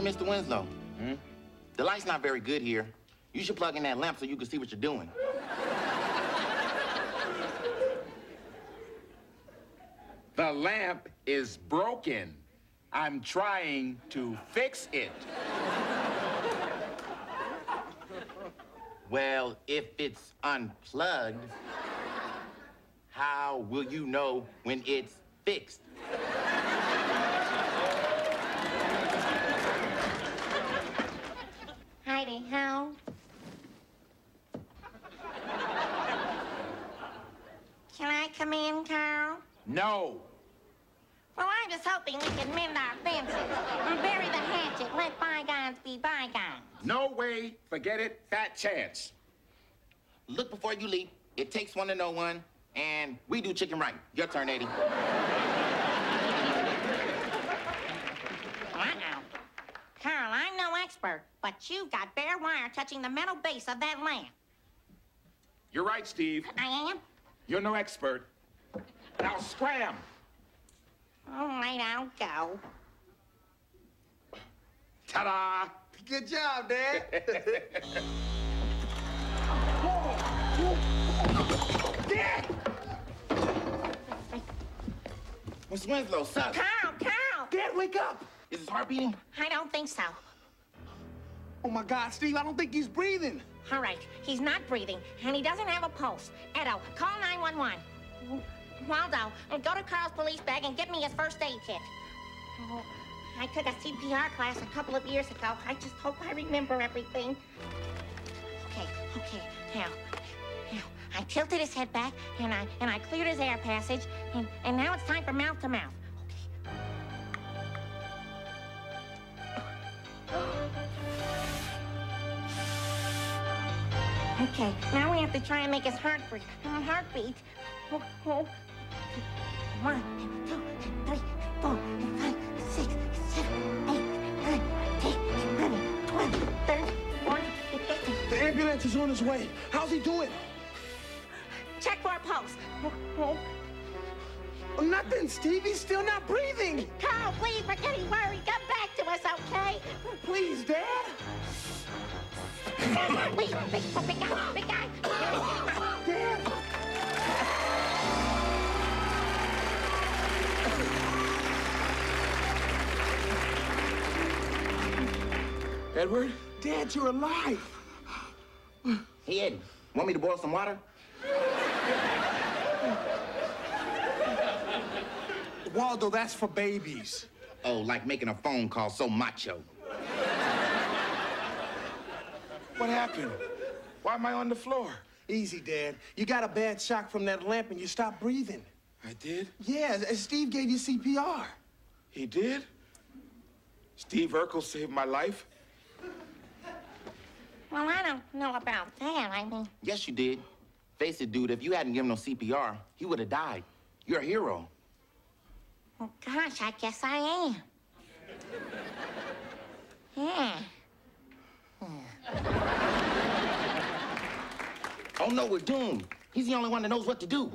Hey, Mr. Winslow. Hmm? The light's not very good here. You should plug in that lamp so you can see what you're doing. The lamp is broken. I'm trying to fix it. Well, if it's unplugged, how will you know when it's fixed? Heidi, how? Can I come in, Carl? No. Well, I'm just hoping we can mend our fences and bury the hatchet, let bygones be bygones. No way. Forget it. Fat chance. Look before you leap. It takes one to know one, and we do chicken right. Your turn, Eddie. Uh-oh. Carl, I'm no expert, but you've got bare wire touching the metal base of that lamp. You're right, Steve. I am? You're no expert. Now scram. All right, I'll go. Ta-da! Good job, Dad. Dad! Mr. Winslow, suck. Carl, Carl! Dad, wake up. Is his heart beating? I don't think so. Oh, my God, Steve, I don't think he's breathing. All right, he's not breathing, and he doesn't have a pulse. Edo, call 911. Waldo, go to Carl's police bag and get me his first aid kit. Oh, I took a CPR class a couple of years ago. I just hope I remember everything. Okay, okay, now, now, I tilted his head back, and I and I cleared his air passage, and, and now it's time for mouth to mouth. Okay. Now we have to try and make his heart beat. Heartbeat. Oh, oh. One, two, three, four, five, six, seven, eight, nine, ten, eleven, twelve, thirty-one, fifty. The ambulance is on its way. How's he doing? Check for a pulse. Oh, nothing, Steve. He's still not breathing. Carl, please, we're getting worried. Come back to us, okay? Please, Dad. Please, big, big guy, big Edward? Dad, you're alive. Hey, Eddie, want me to boil some water? Waldo, that's for babies. Oh, like making a phone call so macho. What happened? Why am I on the floor? Easy, Dad. You got a bad shock from that lamp and you stopped breathing. I did? Yeah, and Steve gave you CPR. He did? Steve Urkel saved my life? Well, I don't know about that. I mean, Yes, you did. Face it, dude, if you hadn't given no CPR, he would have died. You're a hero. well, gosh, I guess I am. Yeah. Oh, no, we're doomed. He's the only one that knows what to do.